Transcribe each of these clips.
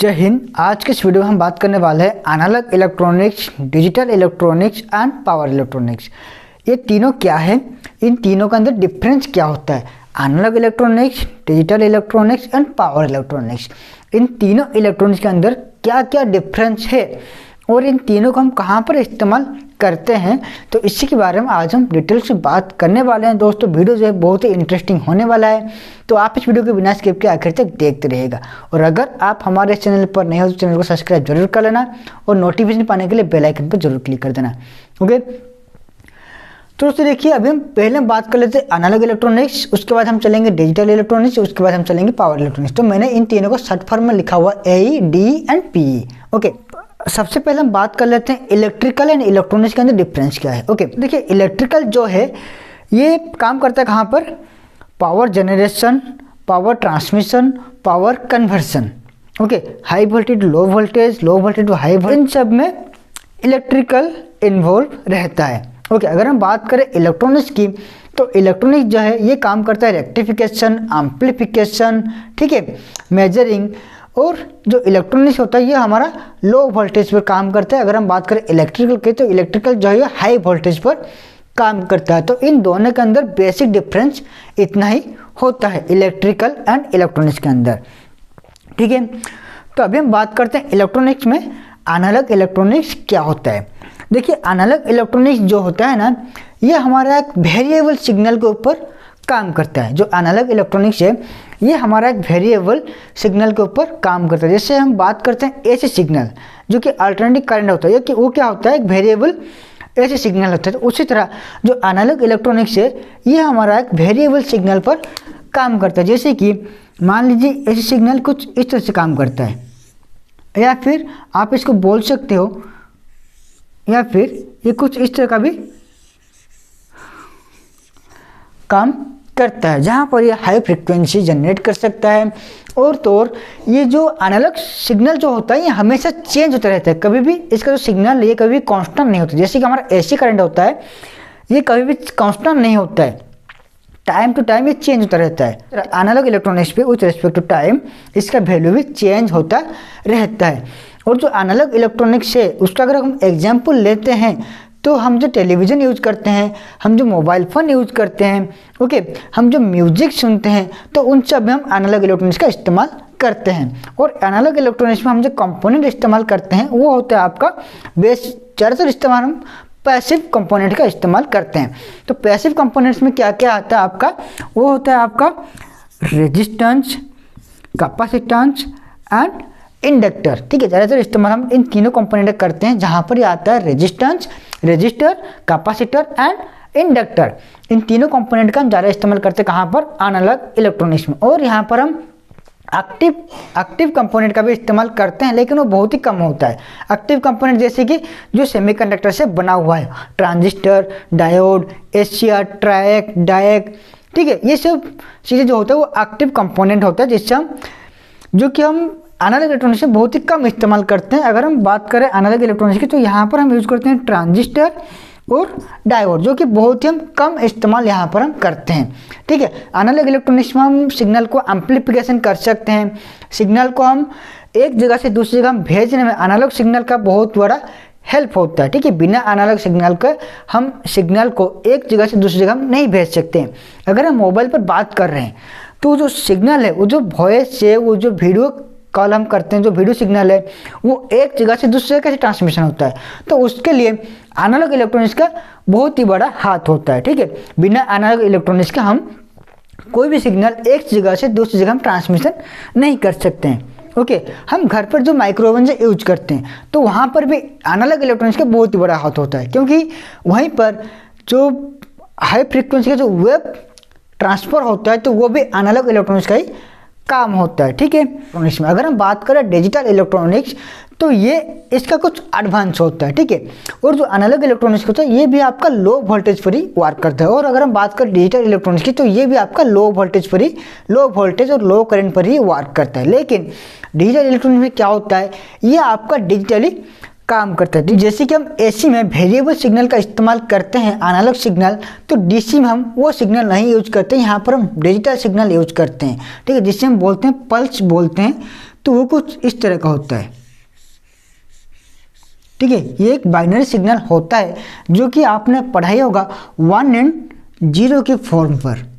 जय हिंद। आज के इस वीडियो में हम बात करने वाले हैं analog electronics digital electronics and power electronics ये तीनों क्या है? इन तीनों के अंदर डिफरेंस क्या होता है? Analog electronics digital electronics and power electronics इन तीनों इलेक्ट्रॉनिक्स के अंदर क्या क्या डिफरेंस है? और इन तीनों को हम कहाँ पर इस्तेमाल करते हैं तो इसी के बारे में आज हम डिटेल से बात करने वाले हैं। दोस्तों, वीडियो जो है बहुत ही इंटरेस्टिंग होने वाला है तो आप इस वीडियो को बिना स्किप के आखिर तक देखते रहेगा। और अगर आप हमारे चैनल पर नए हो तो चैनल को सब्सक्राइब ज़रूर कर लेना और नोटिफिकेशन पाने के लिए बेल आइकन पर ज़रूर क्लिक कर देना। ओके तो दोस्तों, देखिए, अभी हम पहले बात कर लेते हैं एनालॉग इलेक्ट्रॉनिक्स उसके बाद हम चलेंगे डिजिटल इलेक्ट्रॉनिक्स उसके बाद हम चलेंगे पावर इलेक्ट्रॉनिक्स तो मैंने इन तीनों को शॉर्ट फॉर्म में लिखा हुआ A D and P okay सबसे पहले हम बात कर लेते हैं इलेक्ट्रिकल एंड इलेक्ट्रॉनिक्स के अंदर डिफरेंस क्या है। ओके देखिए इलेक्ट्रिकल जो है ये काम करता है कहाँ पर? Power generation power transmission power conversion okay high voltage low voltage low voltage to high इन सब में इलेक्ट्रिकल इन्वॉल्व रहता है। ओके okay, अगर हम बात करें इलेक्ट्रॉनिक्स की तो इलेक्ट्रॉनिक्स जो है ये काम करता है रेक्टिफिकेशन एम्पलीफिकेशन ठीक है मेजरिंग और जो इलेक्ट्रॉनिक्स होता है, ये हमारा लो वोल्टेज पर काम करता है। अगर हम बात करें इलेक्ट्रिकल के तो इलेक्ट्रिकल जो है हाई वोल्टेज पर काम करता है। तो इन दोनों के अंदर बेसिक डिफरेंस इतना ही होता है इलेक्ट्रिकल एंड इलेक्ट्रॉनिक्स के अंदर। ठीक है? तो अभी हम बात करते हैं इलेक्ट्रॉनिक्स में एनालॉग इलेक्ट्रॉनिक्स क्या होता है। देखिए एनालॉग इलेक्ट्रॉनिक्स जो होता है ना, ये हमारा एक वेरिएबल सिग्नल के ऊपर काम करता है। जो एनालॉग इलेक्ट्रॉनिक्स है ये हमारा एक वेरिएबल सिग्नल के ऊपर काम करता है। जैसे हम बात करते हैं ऐसे सिग्नल जो कि अल्टरनेटिव करंट होता है कि वो क्या होता है? एक वेरिएबल ऐसे सिग्नल होता है। तो उसी तरह जो एनालॉग इलेक्ट्रॉनिक्स है ये हमारा एक वेरिएबल सिग्नल पर काम करता है। जैसे कि मान लीजिए ऐसे सिग्नल कुछ इस तरह से काम करता है। या फिर आप इसको बोल सकते हो, या फिर ये कुछ इस तरह का भी काम करता है, जहाँ पर ये हाई फ्रिक्वेंसी जनरेट कर सकता है। और तो और, ये जो एनालॉग सिग्नल जो होता है, ये हमेशा चेंज होता रहता है। कभी भी इसका जो सिग्नल ये कभी भी कांस्टेंट नहीं होता। जैसे कि हमारा एसी करंट होता है, ये कभी भी कांस्टेंट नहीं होता है। टाइम टू टाइम ये चेंज होता रहता है। एनालॉग इलेक्ट्रॉनिक्स पे विथ रिस्पेक्ट टू टाइम इसका वैल्यू भी चेंज होता रहता है। और जो एनालॉग इलेक्ट्रॉनिक्स है, उसका अगर हम एग्ज़ाम्पल लेते हैं तो हम जो टेलीविज़न यूज़ करते हैं, हम जो मोबाइल फ़ोन यूज़ करते हैं, ओके, हम जो म्यूज़िक सुनते हैं तो उन सब में हम एनालॉग इलेक्ट्रॉनिक्स का इस्तेमाल करते हैं। और एनालॉग इलेक्ट्रॉनिक्स में हम जो कंपोनेंट इस्तेमाल करते हैं, वो होता है आपका बेस ज़्यादातर इस्तेमाल, हम पैसिव कंपोनेंट का इस्तेमाल करते हैं। तो पैसिव कंपोनेंट्स में क्या क्या आता है आपका? वो होता है आपका रेजिस्टेंस, कैपेसिटेंस एंड इंडक्टर। ठीक है, ज़्यादातर इस्तेमाल हम इन तीनों कंपोनेंट करते हैं, जहाँ पर ये आता है resistance resistor capacitor and inductor इन तीनों कंपोनेंट का हम ज़्यादा इस्तेमाल करते हैं कहाँ पर? एनालॉग इलेक्ट्रॉनिक्स में। और यहाँ पर हम एक्टिव एक्टिव कंपोनेंट का भी इस्तेमाल करते हैं, लेकिन वो बहुत ही कम होता है। एक्टिव कंपोनेंट जैसे कि जो सेमीकंडक्टर से बना हुआ है। Transistor diode SCR triac diac ठीक है? ये सब चीज़ें जो होता है वो एक्टिव कंपोनेंट होता है, जिससे हम, जो कि हम एनालॉग इलेक्ट्रॉनिक्स में बहुत ही कम इस्तेमाल करते हैं। अगर हम बात करें एनालॉग इलेक्ट्रॉनिक्स की तो यहाँ पर हम यूज़ करते हैं ट्रांजिस्टर और डायोड जो कि बहुत ही हम कम इस्तेमाल यहाँ पर हम करते हैं। ठीक है एनालॉग इलेक्ट्रॉनिक्स में हम सिग्नल को एम्पलीफिकेशन कर सकते हैं। सिग्नल को हम एक जगह से दूसरी जगह हम भेजने में एनालॉग सिग्नल का बहुत बड़ा हेल्प होता है। ठीक है, बिना एनालॉग सिग्नल के हम सिग्नल को एक जगह से दूसरी जगह हम नहीं भेज सकते हैं। अगर हम मोबाइल पर बात कर रहे हैं तो जो सिग्नल है, वो जो वॉइस है, वो जो वीडियो कॉल हम करते हैं जो वीडियो सिग्नल है वो एक जगह से दूसरे जगह कैसे ट्रांसमिशन होता है? तो उसके लिए एनालॉग इलेक्ट्रॉनिक्स का बहुत ही बड़ा हाथ होता है ठीक है? बिना एनालॉग इलेक्ट्रॉनिक्स के हम कोई भी सिग्नल एक जगह से दूसरी जगह हम ट्रांसमिशन नहीं कर सकते हैं ओके? okay, हम घर पर जो माइक्रोवेव से यूज़ करते हैं तो वहाँ पर भी एनालॉग इलेक्ट्रॉनिक्स का बहुत ही बड़ा हाथ होता है क्योंकि वहीं पर जो हाई फ्रिक्वेंसी का जो वेब ट्रांसफ़र होता है तो वो भी एनालॉग इलेक्ट्रॉनिक्स का ही काम होता है, ठीक है? इलेक्ट्रॉनिक्स में अगर हम बात करें डिजिटल इलेक्ट्रॉनिक्स तो ये इसका कुछ एडवांस होता है, ठीक है? और जो अनलग इलेक्ट्रॉनिक्स होता है, ये भी आपका लो वोल्टेज पर ही वर्क करता है। और अगर हम बात करें डिजिटल इलेक्ट्रॉनिक्स की तो ये भी आपका लो वोल्टेज पर ही लो वोल्टेज और लो करंट पर ही वर्क करता है। लेकिन डिजिटल इलेक्ट्रॉनिक्स में क्या होता है? ये आपका डिजिटली काम करता है। जैसे कि हम एसी में वेरिएबल सिग्नल का इस्तेमाल करते हैं एनालॉग सिग्नल तो डीसी में हम वो सिग्नल नहीं यूज़ करते, यहाँ पर हम डिजिटल सिग्नल यूज़ करते हैं। ठीक है जिससे हम बोलते हैं पल्स बोलते हैं तो वो कुछ इस तरह का होता है। ठीक है, ये एक बाइनरी सिग्नल होता है, जो कि आपने पढ़ाई होगा वन एंड ज़ीरो के फॉर्म पर।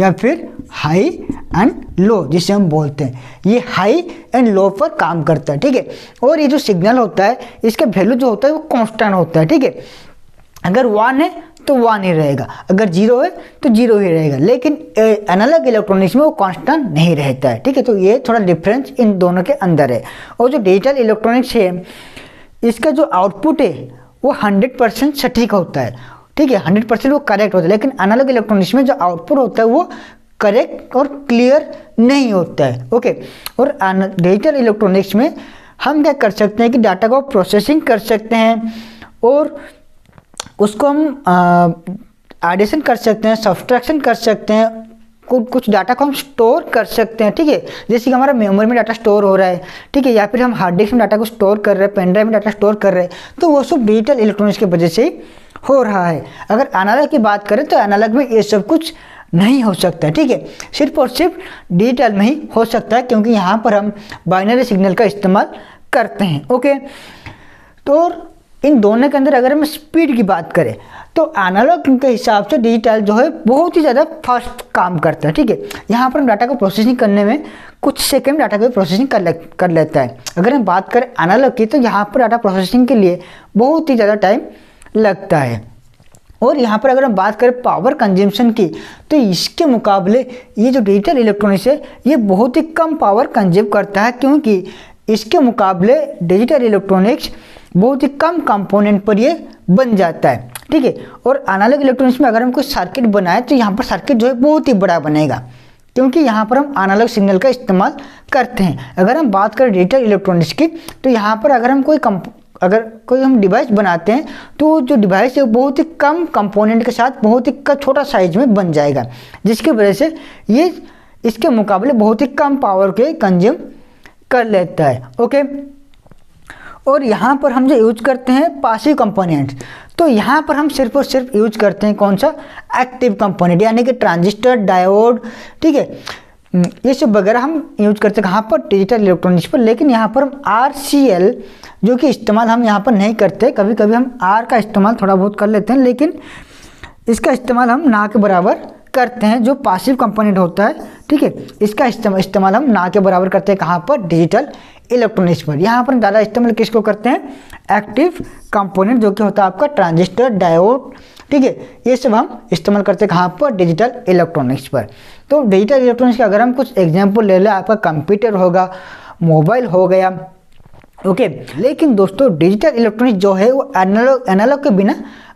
या फिर हाई एंड लो जिसे हम बोलते हैं। ये हाई एंड लो पर काम करता है, ठीक है? और ये जो सिग्नल होता है, इसका वैल्यू जो होता है, वो कॉन्स्टेंट होता है, ठीक है? अगर वन है तो वन ही रहेगा। अगर ज़ीरो है तो ज़ीरो ही रहेगा। लेकिन एनालॉग इलेक्ट्रॉनिक्स में वो कांस्टेंट नहीं रहता है, ठीक है? तो ये थोड़ा डिफरेंस इन दोनों के अंदर है। और जो डिजिटल इलेक्ट्रॉनिक्स है, इसका जो आउटपुट है, वो हंड्रेड परसेंट सटीक होता है। ठीक है हंड्रेड परसेंट वो करेक्ट होता है, लेकिन एनालॉग इलेक्ट्रॉनिक्स में जो आउटपुट होता है वो करेक्ट और क्लियर नहीं होता है ओके और डिजिटल इलेक्ट्रॉनिक्स में हम क्या कर सकते हैं कि डाटा को प्रोसेसिंग कर सकते हैं और उसको हम एडिशन कर सकते हैं सब्सट्रैक्शन कर सकते हैं कुछ डाटा को हम स्टोर कर सकते हैं, ठीक है? जैसे कि हमारा मेमोरी में डाटा स्टोर हो रहा है, ठीक है? या फिर हम हार्ड डिस्क में डाटा को स्टोर कर रहे हैं पेन ड्राइव में डाटा स्टोर कर रहे हैं तो वो सब डिजिटल इलेक्ट्रॉनिक्स की वजह से हो रहा है। अगर एनालॉग की बात करें तो एनालॉग में ये सब कुछ नहीं हो सकता ठीक है? सिर्फ़ और सिर्फ़ डिजिटल में ही हो सकता है, क्योंकि यहाँ पर हम बाइनरी सिग्नल का इस्तेमाल करते हैं ओके तो इन दोनों के अंदर अगर हम स्पीड की बात करें तो एनालॉग के हिसाब से डिजिटल जो है बहुत ही ज़्यादा फास्ट काम करता है, ठीक है? यहाँ पर हम डाटा को प्रोसेसिंग करने में कुछ सेकेंड डाटा को प्रोसेसिंग कर ले, कर लेता है। अगर हम बात करें एनालॉग की तो यहाँ पर डाटा प्रोसेसिंग के लिए बहुत ही ज़्यादा टाइम लगता है। और यहाँ पर अगर हम बात करें पावर कंजम्पशन की तो इसके मुकाबले ये जो डिजिटल इलेक्ट्रॉनिक्स है, ये बहुत ही कम पावर कंज्यूम करता है क्योंकि इसके मुकाबले डिजिटल इलेक्ट्रॉनिक्स बहुत ही कम कंपोनेंट पर ये बन जाता है। ठीक है? और एनालॉग इलेक्ट्रॉनिक्स में अगर हम कोई सर्किट बनाए तो यहाँ पर सर्किट जो है बहुत ही बड़ा बनेगा। क्योंकि यहाँ पर हम एनालॉग सिग्नल का इस्तेमाल करते हैं। अगर हम बात करें डिजिटल इलेक्ट्रॉनिक्स की तो यहाँ पर अगर हम कोई अगर कोई हम डिवाइस बनाते हैं तो जो डिवाइस है बहुत ही कम कंपोनेंट के साथ, बहुत ही छोटा साइज़ में बन जाएगा। जिसकी वजह से ये, इसके मुकाबले बहुत ही कम पावर के कंज्यूम कर लेता है ओके और यहाँ पर हम जो यूज़ करते हैं पासिव कंपोनेंट्स तो यहाँ पर हम सिर्फ़ और सिर्फ़ यूज़ करते हैं कौन सा? एक्टिव कंपोनेंट यानी कि ट्रांजिस्टर डायोड ठीक है? ये सब वगैरह हम यूज़ करते हैं, कहाँ पर? डिजिटल इलेक्ट्रॉनिक्स पर। लेकिन यहाँ पर हम आर सी एल जो कि इस्तेमाल हम यहाँ पर नहीं करते कभी कभी हम आर का इस्तेमाल थोड़ा बहुत कर लेते हैं, लेकिन इसका इस्तेमाल हम ना के बराबर करते हैं, जो पासिव कंपोनेंट होता है, ठीक है? इसका इस्तेमाल हम ना के बराबर करते हैं, कहाँ पर? डिजिटल इलेक्ट्रॉनिक्स पर। यहाँ पर ज़्यादा इस्तेमाल किसको करते हैं? एक्टिव कंपोनेंट जो कि होता है आपका ट्रांजिस्टर डायोड ठीक है? ये सब हम इस्तेमाल करते हैं, कहाँ पर? डिजिटल इलेक्ट्रॉनिक्स पर। तो डिजिटल इलेक्ट्रॉनिक्स का अगर हम कुछ एग्ज़ाम्पल ले लें, आपका कंप्यूटर होगा मोबाइल हो गया ओके लेकिन दोस्तों डिजिटल इलेक्ट्रॉनिक्स जो है, वो एनालॉग एनालॉग के बिना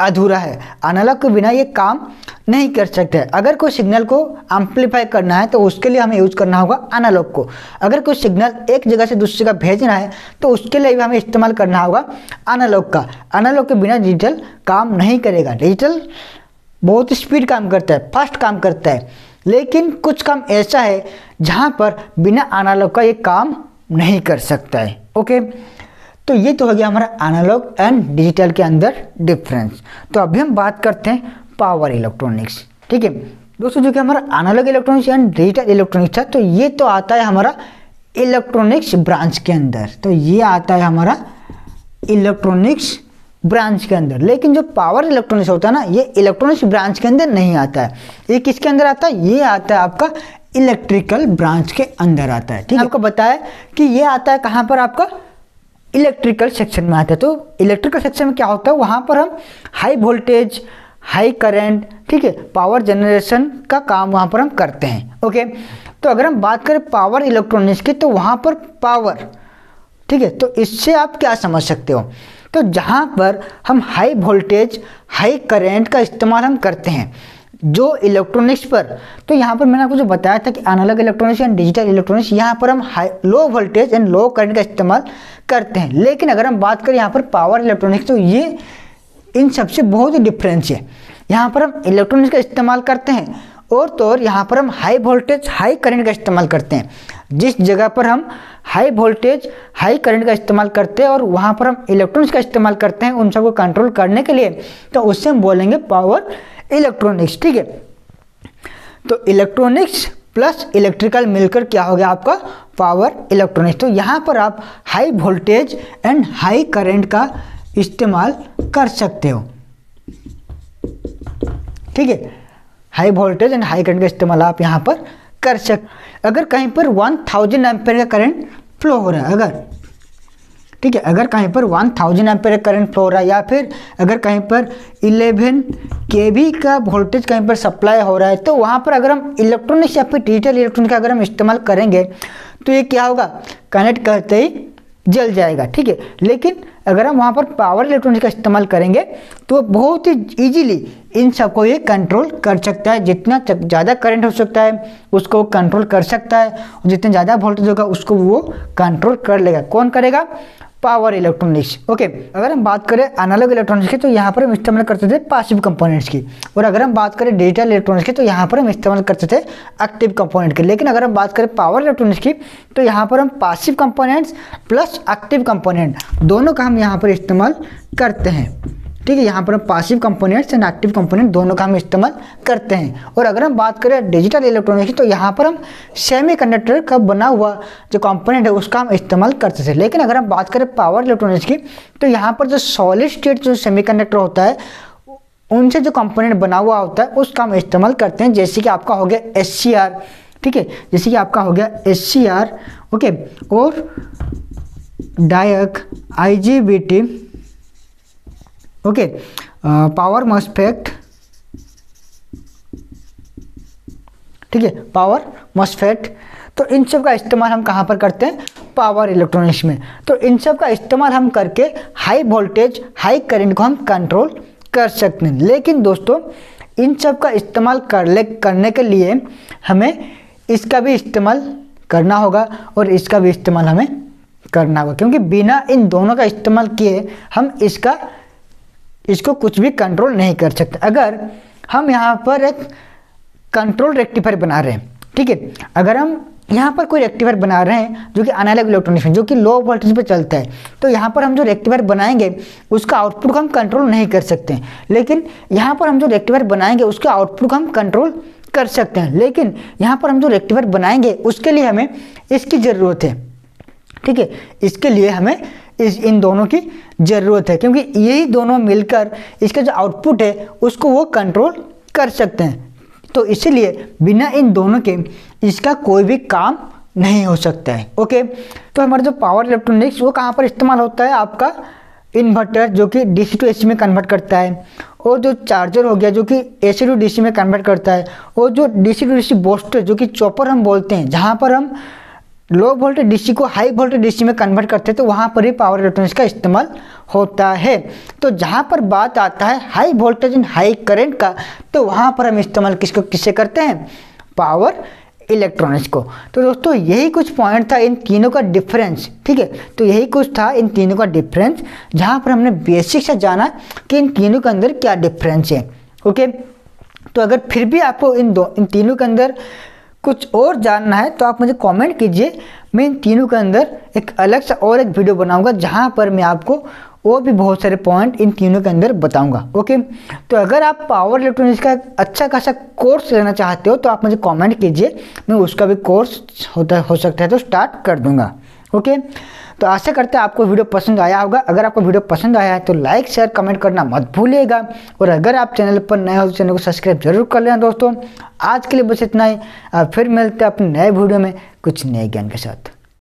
अधूरा है। एनालॉग के बिना ये काम नहीं कर सकते। अगर कोई सिग्नल को एम्पलीफाई करना है तो उसके लिए हमें यूज़ करना होगा एनालॉग को। अगर कोई सिग्नल एक जगह से दूसरी जगह भेजना है तो उसके लिए भी हमें इस्तेमाल करना होगा एनालॉग का। एनालॉग के बिना डिजिटल काम नहीं करेगा। डिजिटल बहुत स्पीड काम करता है फास्ट काम करता है। लेकिन कुछ काम ऐसा है जहाँ पर बिना एनालॉग का ये काम नहीं कर सकता है। ओके तो ये तो हो गया हमारा एनालॉग एंड डिजिटल के अंदर डिफरेंस तो अभी हम बात करते हैं पावर इलेक्ट्रॉनिक्स ठीक है? दोस्तों, जो कि हमारा analog electronics and digital electronics था तो ये तो आता है हमारा इलेक्ट्रॉनिक्स ब्रांच के अंदर। तो ये आता है हमारा इलेक्ट्रॉनिक्स ब्रांच के अंदर। लेकिन जो पावर इलेक्ट्रॉनिक्स होता है ना, ये इलेक्ट्रॉनिक्स ब्रांच के अंदर नहीं आता है। ये किसके अंदर आता है? ये आता है आपका इलेक्ट्रिकल ब्रांच के अंदर आता है। ठीक है? आपको बताया कि ये आता है कहाँ पर आपका? इलेक्ट्रिकल सेक्शन में आता है। तो इलेक्ट्रिकल सेक्शन में क्या होता है? वहाँ पर हम हाई वोल्टेज हाई करंट ठीक है पावर जनरेशन का काम वहाँ पर हम करते हैं। ओके तो अगर हम बात करें पावर इलेक्ट्रॉनिक्स की तो वहाँ पर पावर ठीक है तो इससे आप क्या समझ सकते हो? तो जहाँ पर हम हाई वोल्टेज हाई करेंट का इस्तेमाल हम करते हैं, जो इलेक्ट्रॉनिक्स पर। तो यहाँ पर मैंने आपको जो बताया था कि analog electronics and digital electronics यहाँ पर हम high low voltage and low current का इस्तेमाल करते हैं। लेकिन अगर हम बात करें यहाँ पर पावर इलेक्ट्रॉनिक्स तो ये, इन सबसे बहुत ही डिफरेंस है। यहाँ पर हम इलेक्ट्रॉनिक्स का इस्तेमाल करते हैं और तो और यहाँ पर हम हाई वोल्टेज हाई करंट का इस्तेमाल करते हैं। जिस जगह पर हम हाई वोल्टेज हाई करंट का इस्तेमाल करते हैं और वहाँ पर हम इलेक्ट्रॉनिक्स का इस्तेमाल करते हैं, उन सबको कंट्रोल करने के लिए तो उससे हम बोलेंगे पावर इलेक्ट्रॉनिक्स ठीक है? तो इलेक्ट्रॉनिक्स प्लस इलेक्ट्रिकल मिलकर क्या हो गया आपका? पावर इलेक्ट्रॉनिक्स तो यहाँ पर आप high voltage and high current का इस्तेमाल कर सकते हो। ठीक है? High voltage and high current का इस्तेमाल आप यहाँ पर कर सक अगर कहीं पर वन थाउज़ेंड एम्पेयर का करंट फ्लो हो रहा है, अगर, ठीक है, अगर कहीं पर one thousand ampere current flow हो रहा है, या फिर अगर कहीं पर इलेवन के का वोल्टेज कहीं पर सप्लाई हो रहा है तो वहाँ पर अगर हम इलेक्ट्रॉनिक्स या फिर डिजिटल इलेक्ट्रॉनिक का अगर हम इस्तेमाल करेंगे तो ये क्या होगा? कनेक्ट करते ही जल जाएगा, ठीक है? लेकिन अगर हम वहाँ पर पावर इलेक्ट्रॉनिक का इस्तेमाल करेंगे तो बहुत ही ईजीली इन सबको ये कंट्रोल कर सकता है। जितना ज़्यादा करंट हो सकता है, उसको कंट्रोल कर सकता है जितना ज़्यादा वोल्टेज होगा, उसको वो कंट्रोल कर लेगा। कौन करेगा? पावर इलेक्ट्रॉनिक्स ओके अगर हम बात करें एनालॉग इलेक्ट्रॉनिक्स की तो यहाँ पर हम इस्तेमाल करते थे पासिव कंपोनेंट्स की। और अगर हम बात करें डिजिटल इलेक्ट्रॉनिक्स की तो यहाँ पर हम इस्तेमाल करते थे एक्टिव कंपोनेंट की। लेकिन अगर हम बात करें पावर इलेक्ट्रॉनिक्स की तो यहाँ पर हम passive components plus active component दोनों का हम यहाँ पर इस्तेमाल करते हैं। ठीक है, यहाँ पर हम passive components and active component दोनों का हम इस्तेमाल करते हैं। और अगर हम बात करें डिजिटल इलेक्ट्रॉनिक्स की तो यहाँ पर हम सेमी कंडक्टर का बना हुआ जो कंपोनेंट है, उसका हम इस्तेमाल करते थे। लेकिन अगर हम बात करें पावर इलेक्ट्रॉनिक्स की तो यहाँ पर जो सॉलिड स्टेट जो सेमी होता है, उनसे जो कंपोनेंट बना हुआ होता है, उसका हम इस्तेमाल करते हैं। जैसे कि आपका हो गया SCR ठीक है? जैसे कि आपका हो गया SCR ओके और diac IGBT okay power MOSFET ठीक है पावर मॉस्फेट तो इन सब का इस्तेमाल हम कहाँ पर करते हैं? पावर इलेक्ट्रॉनिक्स में. तो इन सब का इस्तेमाल हम करके हाई वोल्टेज हाई करंट को हम कंट्रोल कर सकते हैं। लेकिन दोस्तों, इन सब का इस्तेमाल कर ले, करने के लिए हमें इसका भी इस्तेमाल करना होगा और इसका भी इस्तेमाल हमें करना होगा। क्योंकि बिना इन दोनों का इस्तेमाल किए हम इसका इसको कुछ भी कंट्रोल नहीं कर सकते। अगर हम यहाँ पर एक कंट्रोल रेक्टिफायर बना रहे हैं, ठीक है? अगर हम यहाँ पर कोई रेक्टिफायर बना रहे हैं, जो कि अनालग इलेक्ट्रॉनिक्स में, जो कि लो वोल्टेज पे चलता है तो यहाँ पर हम जो रेक्टिफायर बनाएँगे, उसका आउटपुट को हम कंट्रोल नहीं कर सकते हैं। लेकिन यहाँ पर हम जो रेक्टिफायर बनाएँगे, उसका आउटपुट को हम कंट्रोल कर सकते हैं। लेकिन यहाँ पर हम जो रेक्टिफायर बनाएँगे, उसके लिए हमें इसकी ज़रूरत है, ठीक है? इसके लिए हमें इस, इन दोनों की ज़रूरत है, क्योंकि यही दोनों मिलकर इसका जो आउटपुट है, उसको वो कंट्रोल कर सकते हैं। तो इसलिए बिना इन दोनों के इसका कोई भी काम नहीं हो सकता है ओके तो हमारा जो पावर इलेक्ट्रॉनिक्स वो कहाँ पर इस्तेमाल होता है? आपका इन्वर्टर जो कि डीसी टू एसी में कन्वर्ट करता है, और जो चार्जर हो गया, जो कि एसी टू डीसी में कन्वर्ट करता है, और जो डीसी टू डीसी बोस्टर जो कि चॉपर हम बोलते हैं, जहाँ पर हम लो वोल्टेज डीसी को हाई वोल्टेज डीसी में कन्वर्ट करते हैं तो वहाँ पर ही पावर इलेक्ट्रॉनिक्स का इस्तेमाल होता है। तो जहाँ पर बात आता है high voltage and high current का तो वहाँ पर हम इस्तेमाल किसको, किससे करते हैं? पावर इलेक्ट्रॉनिक्स को। तो दोस्तों, यही कुछ पॉइंट था इन तीनों का डिफरेंस ठीक है? तो यही कुछ था इन तीनों का डिफरेंस जहाँ पर हमने बेसिक से जाना कि इन तीनों के अंदर क्या डिफरेंस है ओके तो अगर फिर भी आपको इन दो, इन तीनों के अंदर कुछ और जानना है तो आप मुझे कमेंट कीजिए। मैं इन तीनों के अंदर एक अलग सा और एक वीडियो बनाऊँगा, जहाँ पर मैं आपको और भी बहुत सारे पॉइंट इन तीनों के अंदर बताऊँगा। ओके तो अगर आप पावर इलेक्ट्रॉनिक्स का अच्छा खासा कोर्स लेना चाहते हो तो आप मुझे कॉमेंट कीजिए। मैं उसका भी कोर्स होता, हो सकता है तो स्टार्ट कर दूँगा। ओके तो आशा करते हैं आपको वीडियो पसंद आया होगा। अगर आपको वीडियो पसंद आया है तो लाइक शेयर कमेंट करना मत भूलिएगा। और अगर आप चैनल पर नए हो तो चैनल को सब्सक्राइब ज़रूर कर लेना दोस्तों। आज के लिए बस इतना ही। फिर मिलते हैं अपने नए वीडियो में कुछ नए ज्ञान के साथ।